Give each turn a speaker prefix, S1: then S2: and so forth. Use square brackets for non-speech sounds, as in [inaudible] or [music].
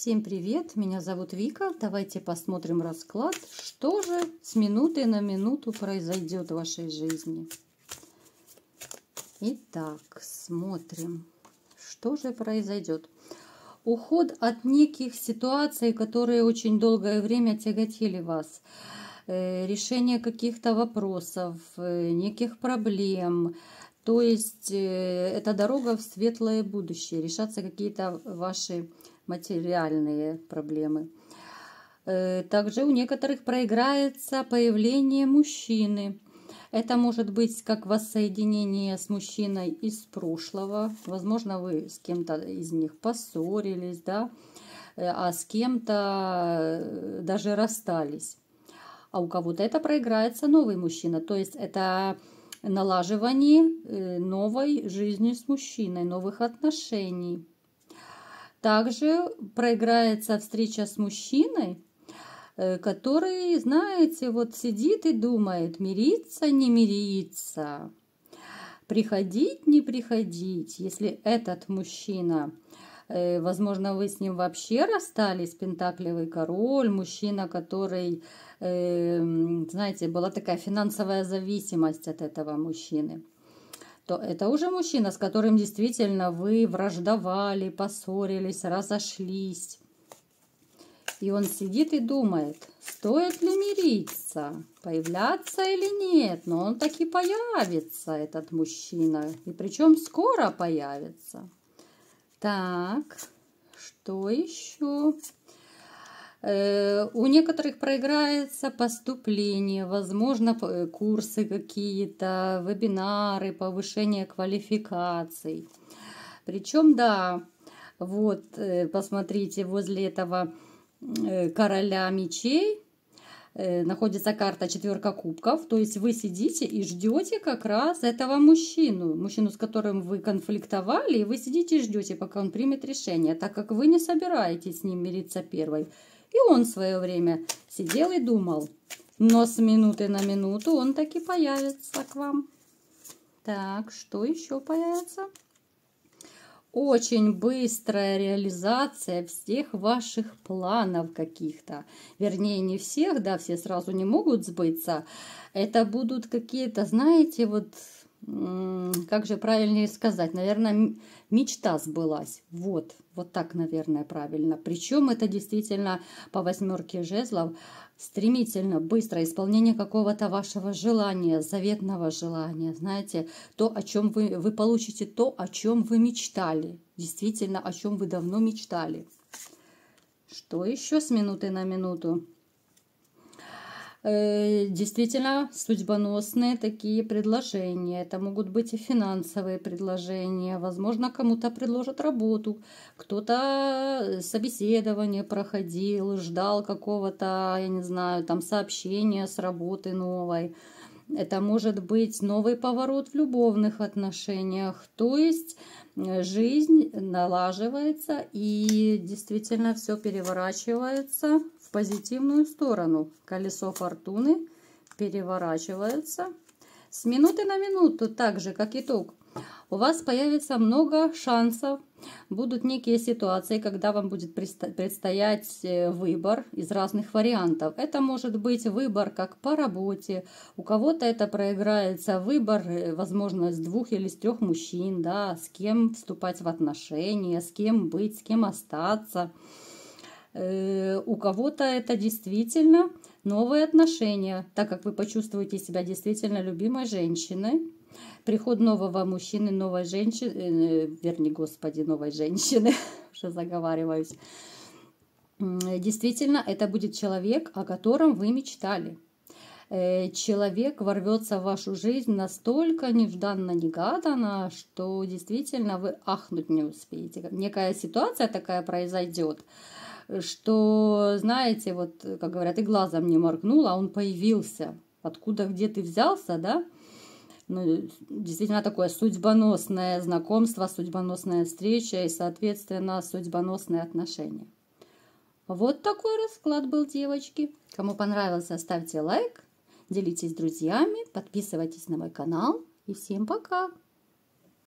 S1: Всем привет, меня зовут Вика. Давайте посмотрим расклад, что же с минуты на минуту произойдет в вашей жизни. Итак, смотрим, что же произойдет. Уход от неких ситуаций, которые очень долгое время тяготили вас. Э, решение каких-то вопросов, э, неких проблем. То есть э, это дорога в светлое будущее, решаться какие-то ваши материальные проблемы. Э, также у некоторых проиграется появление мужчины. Это может быть как воссоединение с мужчиной из прошлого. Возможно, вы с кем-то из них поссорились, да, э, а с кем-то э, даже расстались. А у кого-то это проиграется новый мужчина. То есть это налаживание новой жизни с мужчиной, новых отношений. Также проиграется встреча с мужчиной, э, который, знаете, вот сидит и думает, мириться, не мириться, приходить, не приходить. Если этот мужчина, э, возможно, вы с ним вообще расстались, пентаклевый король, мужчина, который, э, знаете, была такая финансовая зависимость от этого мужчины – то это уже мужчина, с которым действительно вы враждовали, поссорились, разошлись. И он сидит и думает, стоит ли мириться, появляться или нет. Но он таки появится, этот мужчина. И причем скоро появится. Так, что еще? Э, у некоторых проиграется поступление, возможно, курсы какие-то, вебинары, повышение квалификаций. Причем, да, вот, э, посмотрите, возле этого э, короля мечей находится карта четверка кубков, то есть вы сидите и ждете как раз этого мужчину, мужчину, с которым вы конфликтовали, и вы сидите и ждете, пока он примет решение, так как вы не собираетесь с ним мириться первой. И он в свое время сидел и думал. Но с минуты на минуту он таки появится к вам. Так, что еще появится? Очень быстрая реализация всех ваших планов каких-то. Вернее, не всех, да, все сразу не могут сбыться. Это будут какие-то, знаете, вот как же правильнее сказать, наверное, мечта сбылась. Вот, вот так, наверное, правильно. Причем это действительно по восьмерке жезлов стремительно, быстро исполнение какого-то вашего желания, заветного желания. Знаете, то, о чем вы, вы получите то, о чем вы мечтали. Действительно, о чем вы давно мечтали. Что еще с минуты на минуту? Э, действительно судьбоносные такие предложения. Это могут быть и финансовые предложения. Возможно, кому-то предложат работу, кто-то собеседование проходил, ждал какого-то, я не знаю, там сообщения с работы новой. Это может быть новый поворот в любовных отношениях. То есть э, жизнь налаживается и действительно все переворачивается позитивную сторону. Колесо фортуны переворачивается. С минуты на минуту, так же, как итог, у вас появится много шансов. Будут некие ситуации, когда вам будет предстоять э, выбор из разных вариантов. Это может быть выбор как по работе. У кого-то это проиграется выбор, э, возможно, с двух или с трех мужчин, да, с кем вступать в отношения, с кем быть, с кем остаться. Э, у кого-то это действительно новые отношения, так как вы почувствуете себя действительно любимой женщиной. Приход нового мужчины, новой женщины, э, вернее, господи, новой женщины, [laughs] уже заговариваюсь. Действительно, это будет человек, о котором вы мечтали. Э, человек ворвется в вашу жизнь настолько нежданно-негаданно, что действительно вы ахнуть не успеете. Некая ситуация такая произойдет, что, знаете, вот, как говорят, и глазом не моргнул, а он появился. Откуда, где ты взялся, да? Ну, действительно такое судьбоносное знакомство, судьбоносная встреча и, соответственно, судьбоносные отношения. Вот такой расклад был, девочки. Кому понравился, ставьте лайк, делитесь с друзьями, подписывайтесь на мой канал. И всем пока!